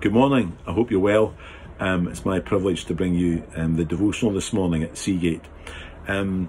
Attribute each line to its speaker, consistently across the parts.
Speaker 1: Good morning. I hope you're well. Um, it's my privilege to bring you um, the devotional this morning at Seagate. Um,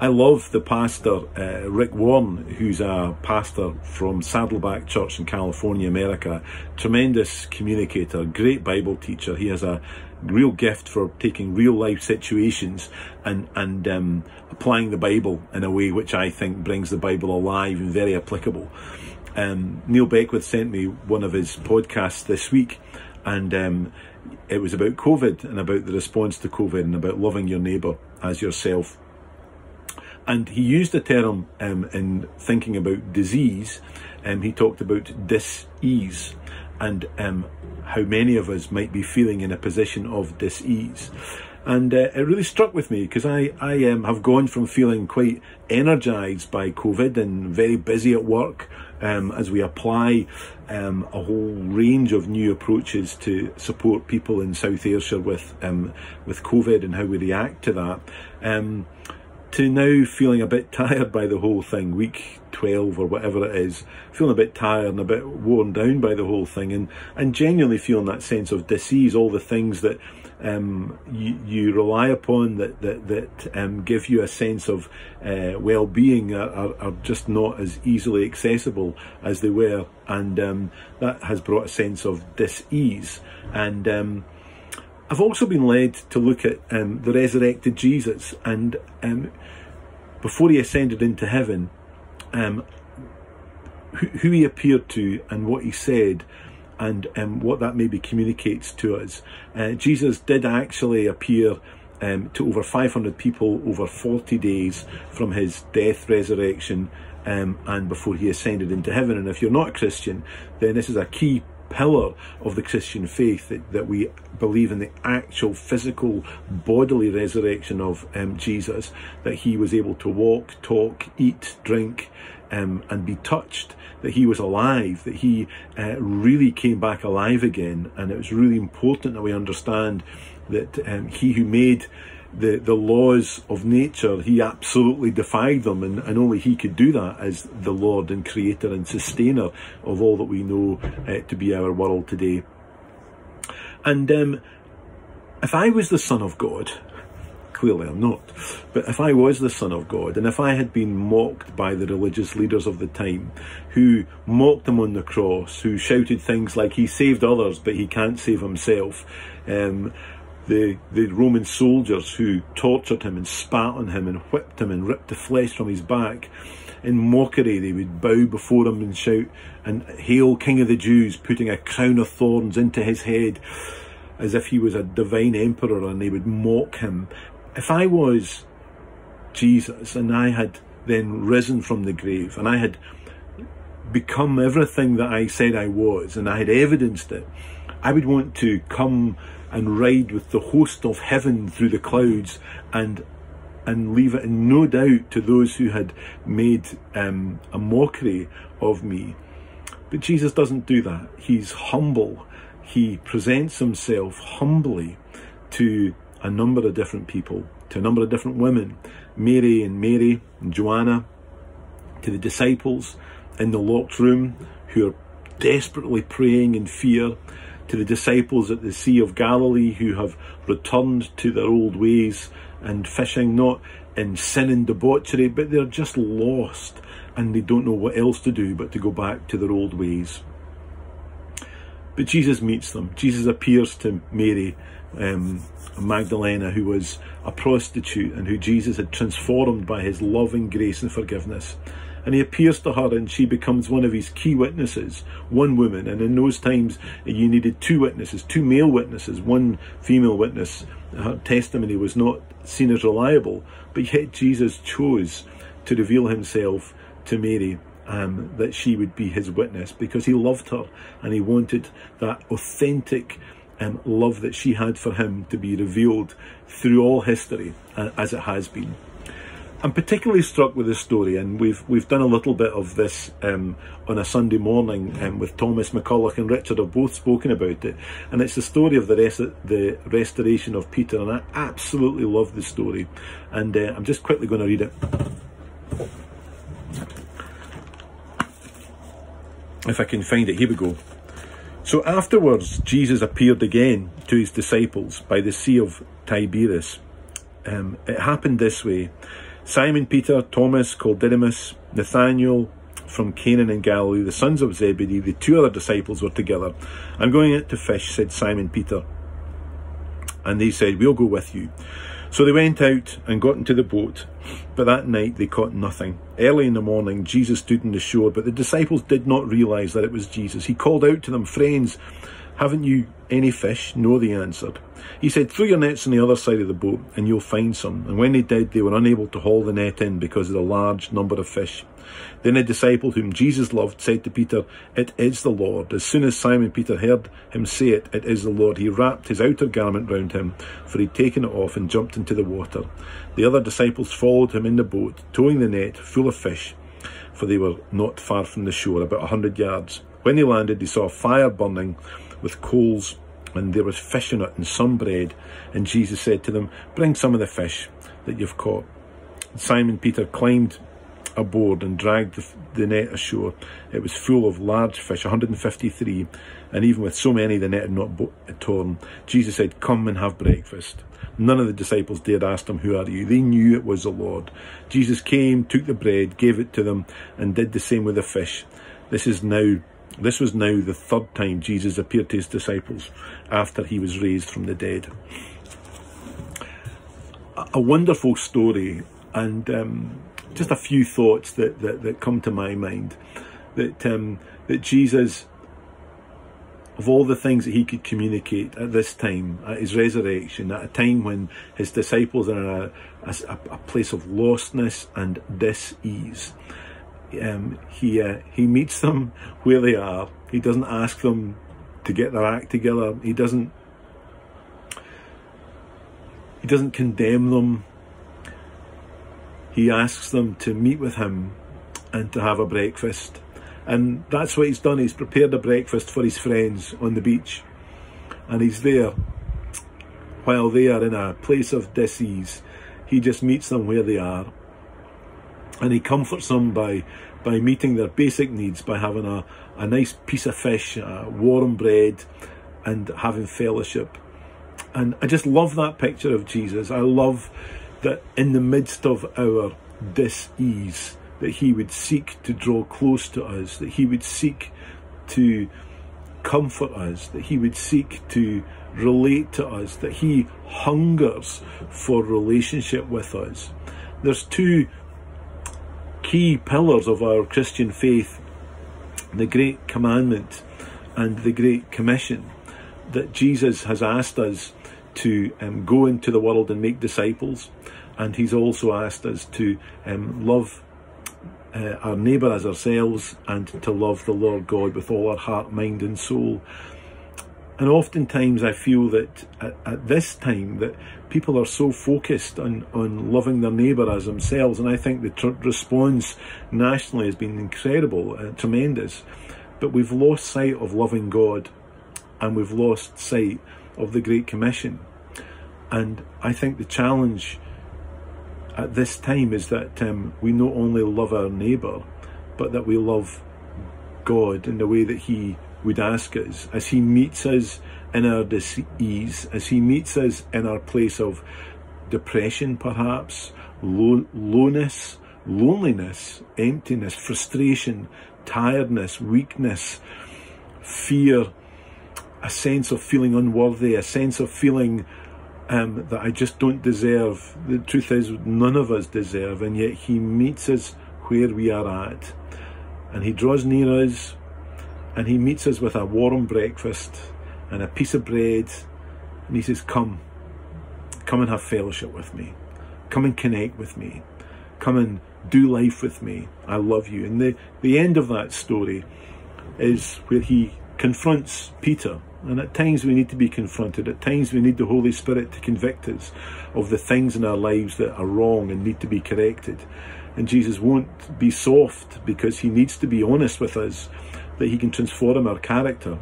Speaker 1: I love the pastor, uh, Rick Warren, who's a pastor from Saddleback Church in California, America. Tremendous communicator, great Bible teacher. He has a real gift for taking real life situations and, and um, applying the Bible in a way which I think brings the Bible alive and very applicable. Um, Neil Beckwith sent me one of his podcasts this week, and um, it was about COVID and about the response to COVID and about loving your neighbour as yourself. And he used the term um, in thinking about disease. Um, he talked about dis-ease and um, how many of us might be feeling in a position of dis-ease. And uh, it really struck with me because I, I um, have gone from feeling quite energised by COVID and very busy at work um, as we apply um, a whole range of new approaches to support people in South Ayrshire with um, with COVID and how we react to that. Um, to now feeling a bit tired by the whole thing, week 12 or whatever it is, feeling a bit tired and a bit worn down by the whole thing, and, and genuinely feeling that sense of disease, all the things that um, you, you, rely upon that that, that um, give you a sense of uh, well-being are, are, are, just not as easily accessible as they were, and um, that has brought a sense of dis-ease. And um, I've also been led to look at um, the resurrected Jesus, and um, before he ascended into heaven, who, who he appeared to and what he said and um, what that maybe communicates to us. Uh, Jesus did actually appear um, to over 500 people over 40 days from his death, resurrection, um, and before he ascended into heaven. And if you're not a Christian, then this is a key pillar of the Christian faith that, that we believe in the actual physical bodily resurrection of um, Jesus, that he was able to walk, talk, eat, drink, um, and be touched that he was alive, that he uh, really came back alive again. And it was really important that we understand that um, he who made the, the laws of nature, he absolutely defied them, and, and only he could do that as the Lord and creator and sustainer of all that we know uh, to be our world today. And um, if I was the Son of God, Clearly I'm not. But if I was the Son of God, and if I had been mocked by the religious leaders of the time, who mocked him on the cross, who shouted things like, he saved others, but he can't save himself, um, the, the Roman soldiers who tortured him and spat on him and whipped him and ripped the flesh from his back, in mockery they would bow before him and shout, and hail King of the Jews, putting a crown of thorns into his head as if he was a divine emperor and they would mock him. If I was Jesus and I had then risen from the grave and I had become everything that I said I was and I had evidenced it, I would want to come and ride with the host of heaven through the clouds and and leave it in no doubt to those who had made um, a mockery of me. But Jesus doesn't do that. He's humble. He presents himself humbly to a number of different people, to a number of different women, Mary and Mary and Joanna, to the disciples in the locked room who are desperately praying in fear, to the disciples at the Sea of Galilee who have returned to their old ways and fishing, not in sin and debauchery, but they're just lost and they don't know what else to do but to go back to their old ways. But Jesus meets them. Jesus appears to Mary um, Magdalena, who was a prostitute and who Jesus had transformed by his loving grace and forgiveness. And he appears to her and she becomes one of his key witnesses, one woman. And in those times, you needed two witnesses, two male witnesses, one female witness. Her testimony was not seen as reliable, but yet Jesus chose to reveal himself to Mary um, that she would be his witness because he loved her and he wanted that authentic um, love that she had for him to be revealed through all history uh, as it has been. I'm particularly struck with this story, and we've we've done a little bit of this um, on a Sunday morning um, with Thomas McCulloch and Richard have both spoken about it, and it's the story of the rest the restoration of Peter, and I absolutely love the story, and uh, I'm just quickly going to read it. If I can find it, here we go. So afterwards, Jesus appeared again to his disciples by the Sea of Tiberias. Um, it happened this way Simon Peter, Thomas, called Didymus, Nathanael from Cana in Galilee, the sons of Zebedee, the two other disciples were together. I'm going out to fish, said Simon Peter. And they said, We'll go with you. So they went out and got into the boat, but that night they caught nothing. Early in the morning, Jesus stood on the shore, but the disciples did not realize that it was Jesus. He called out to them, Friends, haven't you any fish? No, they answered. He said, Throw your nets on the other side of the boat, and you'll find some. And when they did, they were unable to haul the net in because of the large number of fish. Then a disciple whom Jesus loved said to Peter, It is the Lord. As soon as Simon Peter heard him say it, It is the Lord, he wrapped his outer garment round him, for he'd taken it off and jumped into the water. The other disciples followed him in the boat, towing the net full of fish, for they were not far from the shore, about a hundred yards. When they landed, they saw a fire burning with coals, and there was fish in it and some bread. And Jesus said to them, Bring some of the fish that you've caught. Simon Peter climbed aboard and dragged the, the, net ashore. It was full of large fish, 153, and even with so many, the net had not bo- torn. Jesus said, Come and have breakfast. None of the disciples dared ask him, Who are you? They knew it was the Lord. Jesus came, took the bread, gave it to them, and did the same with the fish. This is now this was now the third time Jesus appeared to his disciples after he was raised from the dead. A wonderful story, and um, just a few thoughts that, that, that, come to my mind. That um, that Jesus, of all the things that he could communicate at this time, at his resurrection, at a time when his disciples are in a, a, a place of lostness and dis-ease, um, he uh, he meets them where they are. He doesn't ask them to get their act together. He doesn't he doesn't condemn them. He asks them to meet with him and to have a breakfast. And that's what he's done. He's prepared a breakfast for his friends on the beach. And he's there while they are in a place of disease. He just meets them where they are and he comforts them by by meeting their basic needs by having a, a nice piece of fish, uh, warm bread, and having fellowship. And I just love that picture of Jesus. I love that in the midst of our dis-ease, that he would seek to draw close to us, that he would seek to comfort us, that he would seek to relate to us, that he hungers for relationship with us. There's two key pillars of our Christian faith, the Great Commandment and the Great Commission, that Jesus has asked us to um, go into the world and make disciples, and He's also asked us to um, love uh, our neighbour as ourselves and to love the Lord God with all our heart, mind, and soul. And oftentimes I feel that at, at, this time that people are so focused on, on loving their neighbour as themselves, and I think the response nationally has been incredible, uh, tremendous. But we've lost sight of loving God, and we've lost sight of the Great Commission. And I think the challenge at this time is that um, we not only love our neighbour, but that we love God in the way that He would ask us as He meets us in our disease, as He meets us in our place of depression, perhaps, low, lowness, loneliness, emptiness, frustration, tiredness, weakness, fear, a sense of feeling unworthy, a sense of feeling um, that I just don't deserve. The truth is, none of us deserve, and yet He meets us where we are at. And He draws near us, and He meets us with a warm breakfast and a piece of bread. And he says, Come, come and have fellowship with me. Come and connect with me. Come and do life with me. I love you. And the, the end of that story is where he confronts Peter. And at times we need to be confronted. At times we need the Holy Spirit to convict us of the things in our lives that are wrong and need to be corrected. And Jesus won't be soft because he needs to be honest with us that he can transform our character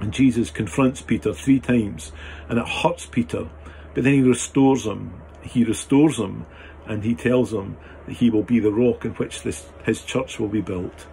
Speaker 1: and Jesus confronts Peter three times, and it hurts Peter, but then he restores him. He restores him, and he tells him that he will be the rock in which this, his church will be built.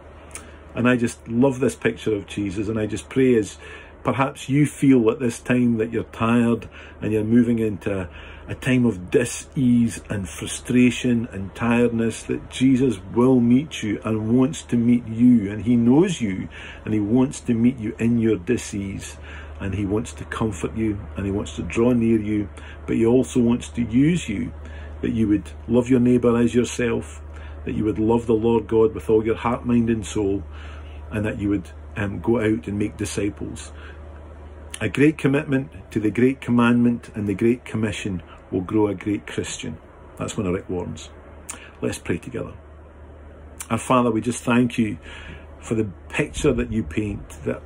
Speaker 1: And I just love this picture of Jesus. And I just pray as perhaps you feel at this time that you're tired and you're moving into a time of dis-ease and frustration and tiredness that Jesus will meet you and wants to meet you. And he knows you and he wants to meet you in your dis-ease. And he wants to comfort you and he wants to draw near you. But he also wants to use you that you would love your neighbour as yourself that you would love the Lord God with all your heart mind and soul and that you would um, go out and make disciples a great commitment to the great commandment and the great commission will grow a great Christian. That's one of Rick Warren's. Let's pray together. Our Father, we just thank you for the picture that you paint, that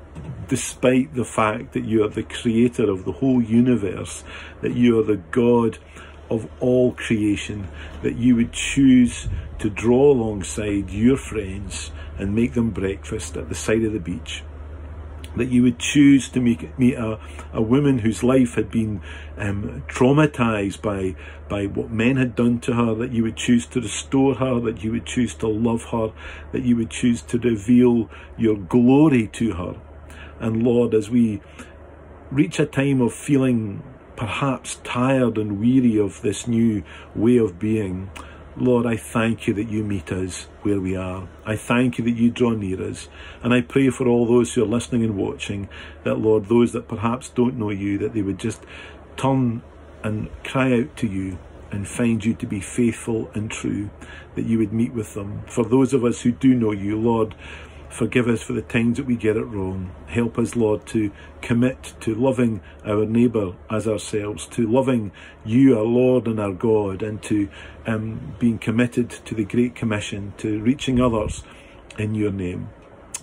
Speaker 1: despite the fact that you are the creator of the whole universe, that you are the God of all creation, that you would choose to draw alongside your friends and make them breakfast at the side of the beach that you would choose to meet a, a woman whose life had been um, traumatized by, by what men had done to her, that you would choose to restore her, that you would choose to love her, that you would choose to reveal your glory to her. And Lord, as we reach a time of feeling perhaps tired and weary of this new way of being, Lord, I thank you that you meet us where we are. I thank you that you draw near us. And I pray for all those who are listening and watching that, Lord, those that perhaps don't know you, that they would just turn and cry out to you and find you to be faithful and true, that you would meet with them. For those of us who do know you, Lord, Forgive us for the times that we get it wrong. Help us, Lord, to commit to loving our neighbour as ourselves, to loving you, our Lord and our God, and to um, being committed to the Great Commission, to reaching others in your name.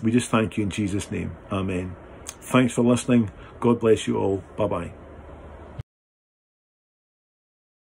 Speaker 1: We just thank you in Jesus' name. Amen. Thanks for listening. God bless you all. Bye bye.